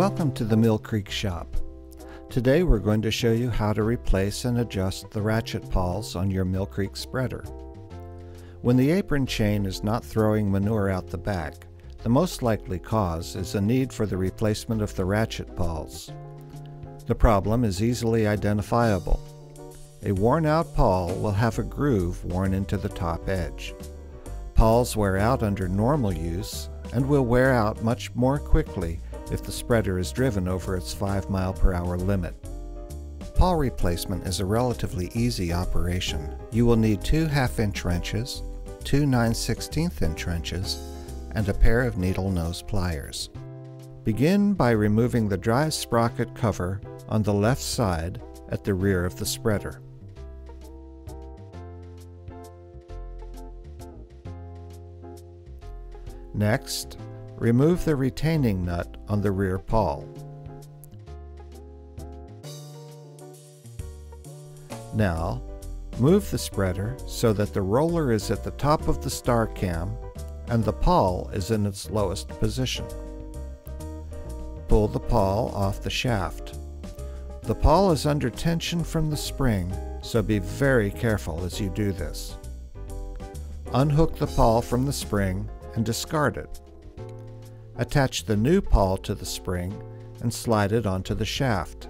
Welcome to the Millcreek shop. Today we're going to show you how to replace and adjust the ratchet pawls on your Millcreek spreader. When the apron chain is not throwing manure out the back, the most likely cause is a need for the replacement of the ratchet pawls. The problem is easily identifiable. A worn out pawl will have a groove worn into the top edge. Pawls wear out under normal use and will wear out much more quickly if the spreader is driven over its 5 mile per hour limit. Pawl replacement is a relatively easy operation. You will need two half-inch wrenches, two 9 16 inch wrenches, and a pair of needle nose pliers. Begin by removing the drive sprocket cover on the left side at the rear of the spreader. Next, remove the retaining nut on the rear pawl. Now, move the spreader so that the roller is at the top of the star cam and the pawl is in its lowest position. Pull the pawl off the shaft. The pawl is under tension from the spring, so be very careful as you do this. Unhook the pawl from the spring and discard it. Attach the new pawl to the spring and slide it onto the shaft.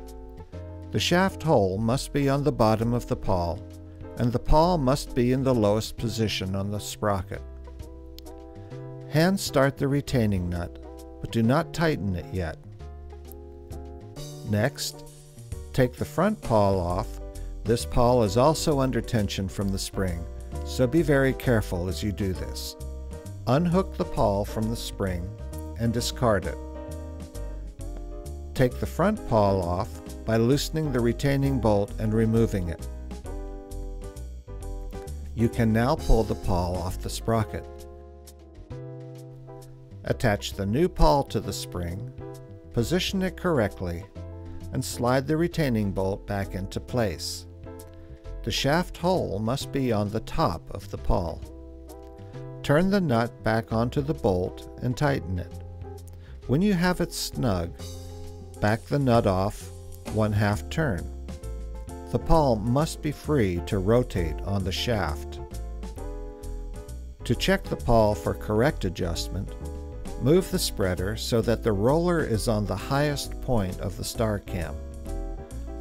The shaft hole must be on the bottom of the pawl, and the pawl must be in the lowest position on the sprocket. Hand start the retaining nut, but do not tighten it yet. Next, take the front pawl off. This pawl is also under tension from the spring, so be very careful as you do this. Unhook the pawl from the spring and discard it. Take the front pawl off by loosening the retaining bolt and removing it. You can now pull the pawl off the sprocket. Attach the new pawl to the spring, position it correctly, and slide the retaining bolt back into place. The shaft hole must be on the top of the pawl. Turn the nut back onto the bolt and tighten it. When you have it snug, back the nut off one half turn. The pawl must be free to rotate on the shaft. To check the pawl for correct adjustment, move the spreader so that the roller is on the highest point of the star cam.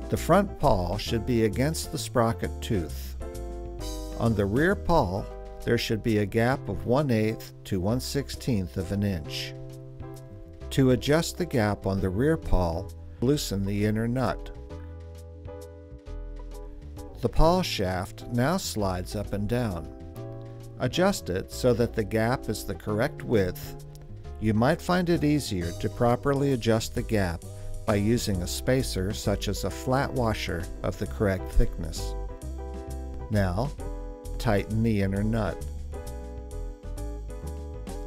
The front pawl should be against the sprocket tooth. On the rear pawl, there should be a gap of 1 8 to 1 16th of an inch. To adjust the gap on the rear pawl, loosen the inner nut. The pawl shaft now slides up and down. Adjust it so that the gap is the correct width. You might find it easier to properly adjust the gap by using a spacer such as a flat washer of the correct thickness. Now, tighten the inner nut.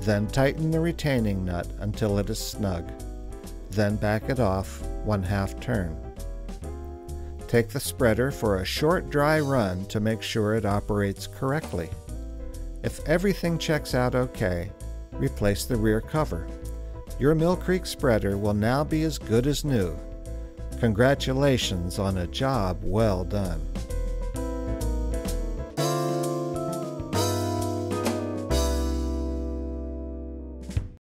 Then tighten the retaining nut until it is snug. Then back it off one half turn. Take the spreader for a short dry run to make sure it operates correctly. If everything checks out okay, replace the rear cover. Your Millcreek spreader will now be as good as new. Congratulations on a job well done.